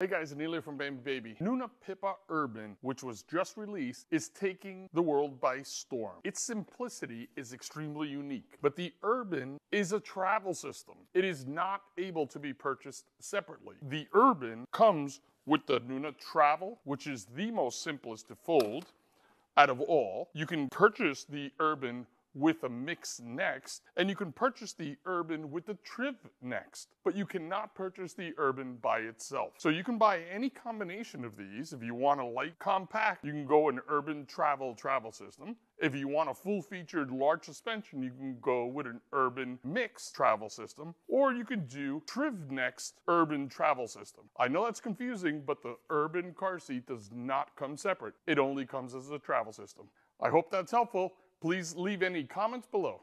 Hey guys, Anilio from Bambi Baby. Nuna PIPA urbn, which was just released, is taking the world by storm. Its simplicity is extremely unique, but the urbn is a travel system. It is not able to be purchased separately. The urbn comes with the Nuna TRVL, which is the most simplest to fold out of all. You can purchase the urbn with a MIXX next, and you can purchase the urbn with the Triv next, but you cannot purchase the urbn by itself. So you can buy any combination of these. If you want a light compact, you can go an urbn TRVL travel system. If you want a full featured large suspension, you can go with an urbn MIXX travel system, or you can do Triv Next urbn travel system. I know that's confusing, but the urbn car seat does not come separate. It only comes as a travel system. I hope that's helpful. Please leave any comments below.